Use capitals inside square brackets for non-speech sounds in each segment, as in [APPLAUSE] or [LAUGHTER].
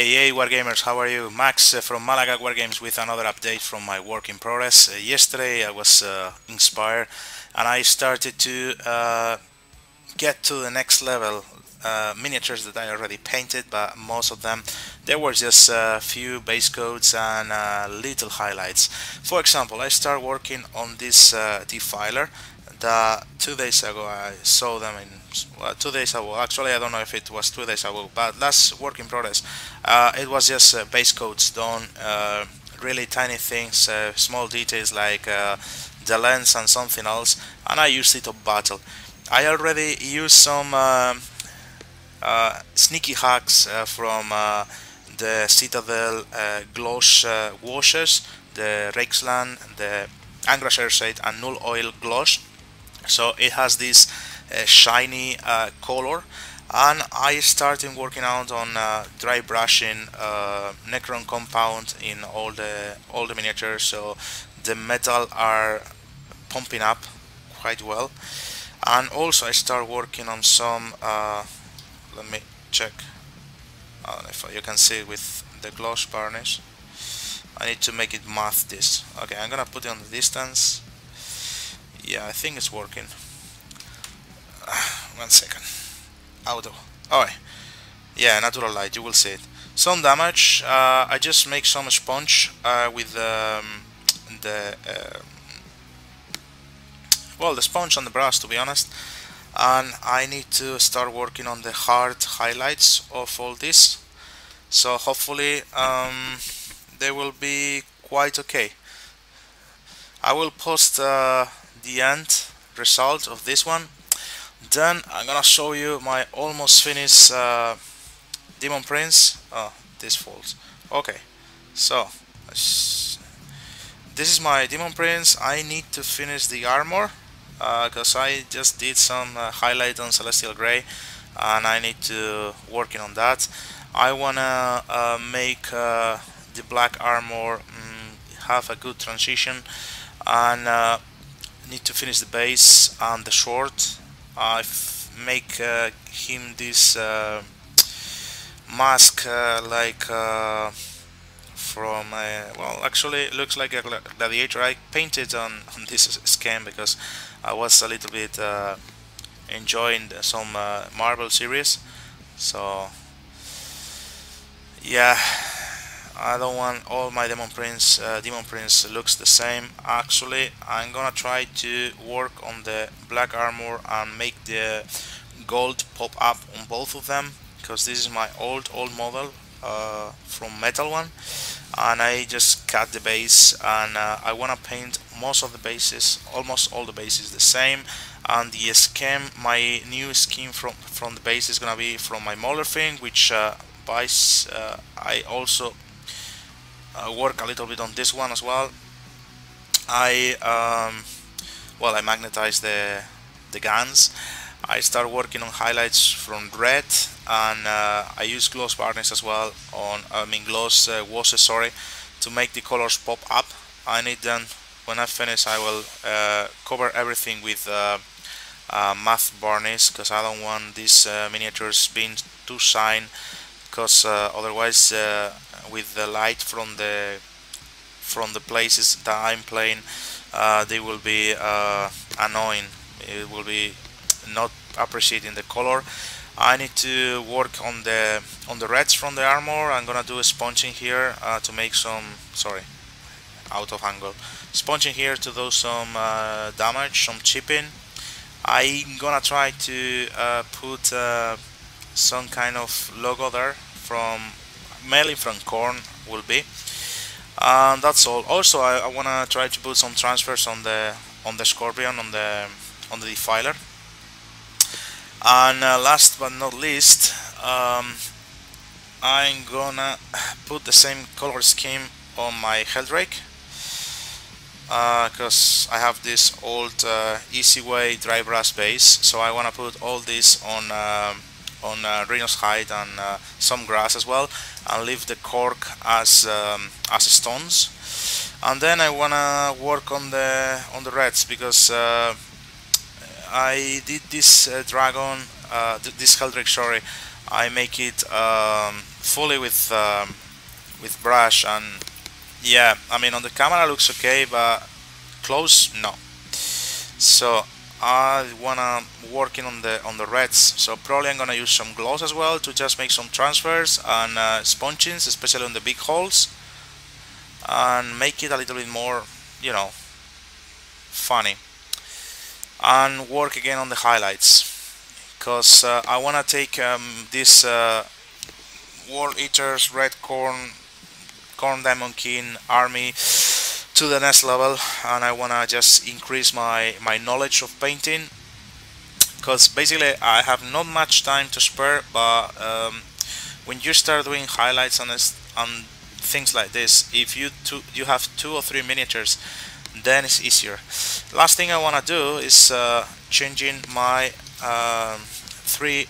Hey, hey, Wargamers, how are you? Max uh, from Malaga Wargames with another update from my work in progress. Uh, yesterday I was uh, inspired and I started to uh, get to the next level. Uh, miniatures that I already painted, but most of them there were just a few base coats and uh, little highlights. For example, I start working on this defiler two days ago I saw them in well, two days ago. Actually I don't know if it was two days ago but that's work in progress. Uh, it was just uh, base coats done uh, really tiny things uh, small details like uh, the lens and something else and I used it to battle. I already used some um, uh, sneaky hacks from the Citadel gloss washers the Reikland the Agrax Earthshade and Nuln Oil gloss so it has this uh, shiny uh, color. And I started working out on uh, dry brushing uh, Necron compound in all the all the miniatures. So the metal are pumping up quite well. And also I start working on some uh, let me check. If you can see with the gloss varnish. I need to make it math this. Okay I'm gonna put it on the distance yeah I think it's working. [SIGHS] One second. Auto. Alright yeah natural light you will see it. Some damage uh, I just make some sponge uh, with um, the uh, well the sponge on the brass, to be honest. And I need to start working on the hard highlights of all this. So hopefully um, they will be quite okay. I will post uh, the end result of this one. Then I'm gonna show you my almost finished uh, Daemon Prince. Oh this falls. Okay so this is my Daemon Prince. I need to finish the armor because uh, I just did some uh, highlight on Celestra Grey and I need to working on that. I wanna uh, make uh, the black armor mm, have a good transition and uh, need to finish the base and the short. I make uh, him this uh, mask uh, like from well actually it looks like a gladiator. I painted on, on this scan because I was a little bit enjoying some Marvel series. So yeah I don't want all my Daemon Prince uh, Daemon Prince looks the same. Actually I'm gonna try to work on the black armor and make the gold pop up on both of them because this is my old old model uh, from metal one. And I just cut the base and uh, I wanna paint most of the bases almost all the bases the same. And the scheme my new scheme from from the base is gonna be from my Maulerfiend which uh, buys uh, I also uh, work a little bit on this one as well. I um, well I magnetize the the guns. I start working on highlights from red and uh, I use gloss varnish as well on I mean gloss uh, washes sorry to make the colors pop up. I need them. When I finish I will uh, cover everything with uh, uh, matte varnish because I don't want these uh, miniatures being too shine because otherwise with the light from the from the places that I'm playing uh, they will be uh, annoying. It will be not appreciating the color. I need to work on the on the reds from the armor. I'm gonna do a sponging here uh, to make some sorry out of angle. Sponging here to do some uh, damage some chipping. I'm gonna try to uh, put uh, some kind of logo there from mainly from Khorne will be. And that's all. Also I, I want to try to put some transfers on the on the Scorpion on the on the defiler. And uh, last but not least um, I'm gonna put the same color scheme on my Heldrake because uh, I have this old uh, Easyway dry brush base. So I want to put all this on um, on uh, hide and uh, some grass as well and leave the cork as um, as stones and then I wanna work on the on the reds because uh, I did this uh, dragon uh, this Heldrake, sorry, I make it um, fully with um, with brush and yeah, I mean on the camera looks okay, but close no. So I wanna working on the on the reds. So probably I'm gonna use some gloss as well to just make some transfers and uh, spongings especially on the big holes and make it a little bit more you know funny. And work again on the highlights because uh, I want to take um, this uh, World Eaters Red Corn Corn Diamond King army to the next level and I want to just increase my, my knowledge of painting. Because basically I have not much time to spare but um, when you start doing highlights on, on things like this if you two, you have two or three miniatures then it's easier. Last thing I want to do is uh, changing my um, three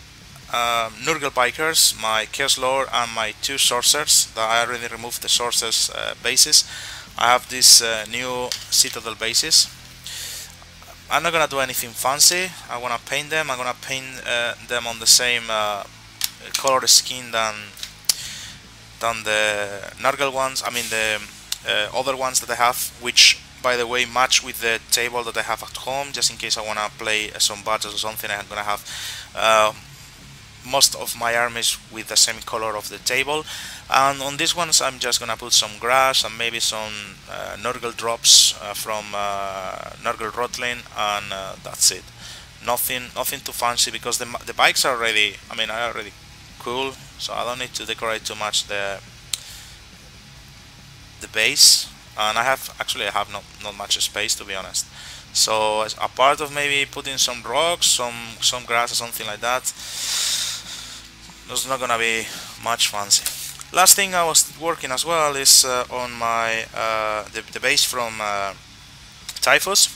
um, Nurgle Bikers, my Chaos Lord and my two Sorcerers that I already removed the Sorcerers uh, bases I have this uh, new Citadel bases. I'm not gonna do anything fancy. I wanna paint them. I'm gonna paint uh, them on the same uh, color scheme than than the Nurgle ones. I mean the uh, other ones that I have, which by the way match with the table that I have at home, just in case I wanna play some battles or something. I'm gonna have uh, most of my armies with the same color of the table. And on these ones I'm just gonna put some grass and maybe some uh, Nurgle drops uh, from uh, Nurgle and uh, that's it. Nothing nothing too fancy because the, the bikes are already I mean are already cool so I don't need to decorate too much the the base. And I have actually I have not, not much space to be honest. So as a part of maybe putting some rocks some some grass or something like that it's not gonna be much fancy. Last thing I was working as well is uh, on my uh, the, the, base from uh, Typhus.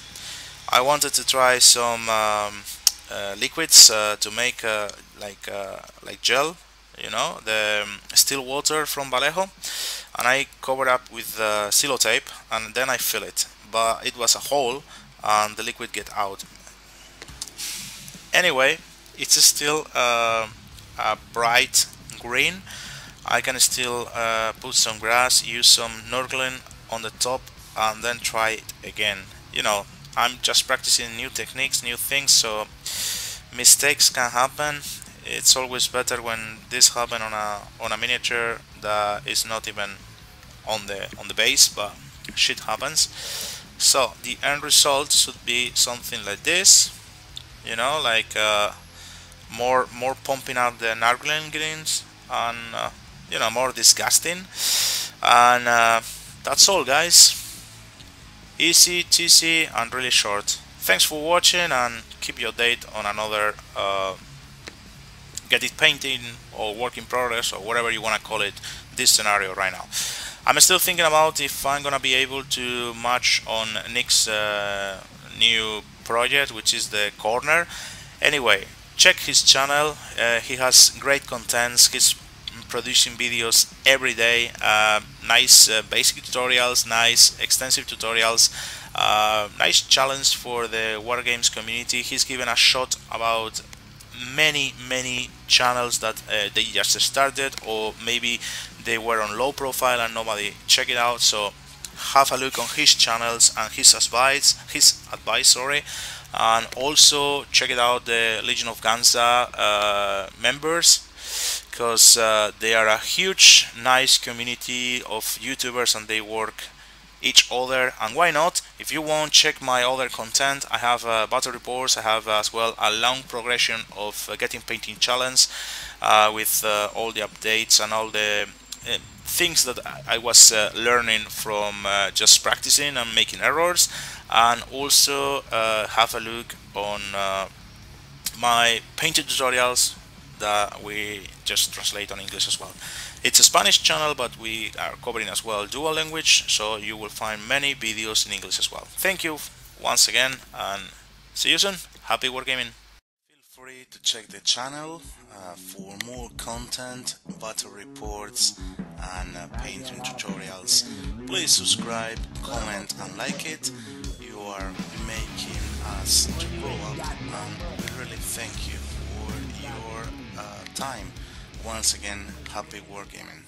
I wanted to try some um, uh, liquids uh, to make uh, like like gel you know the um, still water from Vallejo. And I covered up with uh, silo tape and then I fill it. But it was a hole and the liquid get out. Anyway it's still a bright green. I can still uh, put some grass use some Nurgling on the top and then try it again. You know I'm just practicing new techniques new things so mistakes can happen. It's always better when this happen on a on a miniature that is not even on the on the base but shit happens. So the end result should be something like this. You know like uh, more more pumping out the Nurgling greens and uh, you know more disgusting. And uh, that's all guys. Easy cheesy and really short. Thanks for watching and keep you update on another uh, get it painting or work in progress or whatever you want to call it this scenario right now. I'm still thinking about if I'm gonna be able to match on Nick's uh, new project which is the corner. Anyway check his channel. Uh, he has great contents he's producing videos every day. Uh, nice uh, basic tutorials nice extensive tutorials. Uh, nice challenge for the wargames community. He's given a shot about many many channels that uh, they just started or maybe they were on low profile and nobody check it out. So have a look on his channels and his advice his advice sorry and also check it out the Legion of Ganza uh, members because uh, they are a huge nice community of YouTubers and they work each other. And why not? If you want check my other content. I have uh, battle reports. I have as well a long progression of uh, getting painting challenge uh, with uh, all the updates and all the uh, things that I was uh, learning from just practicing and making errors and also have a look on my painting tutorials that we just translate on English as well. It's a Spanish channel, but we are covering as well dual language, so you will find many videos in English as well. Thank you once again, and see you soon. Happy wargaming! Feel free to check the channel uh, for more content, battle reports, and uh, painting tutorials. Please subscribe, comment, and like it. You are making us to grow up, and we really thank you for your time once again happy wargaming